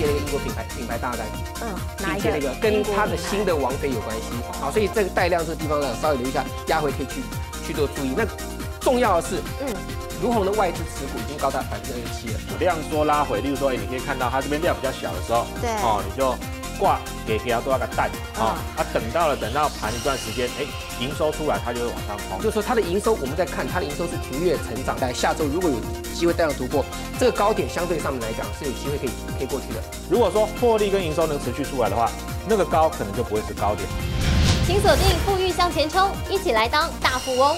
接了一个英国品牌品牌大单，嗯，哪一接了一个跟他的新的王妃有关系，好，所以这个带量这个地方呢，稍微留一下，压回可以去去做注意。那重要的是，嗯，如虹的外资持股已经高达百分之二十七了，量缩拉回，例如说，哎，你可以看到它这边量比较小的时候，对，哦，你就。挂给给它多少个蛋啊？啊，等到了，等到盘一段时间，哎，营收出来，它就会往上冲。就是说它的营收，我们在看它的营收是逐月成长。在下周如果有机会带量突破，这个高点相对上面来讲是有机会可以可以过去的。如果说获利跟营收能持续出来的话，那个高可能就不会是高点。请锁定富裕向前冲，一起来当大富翁。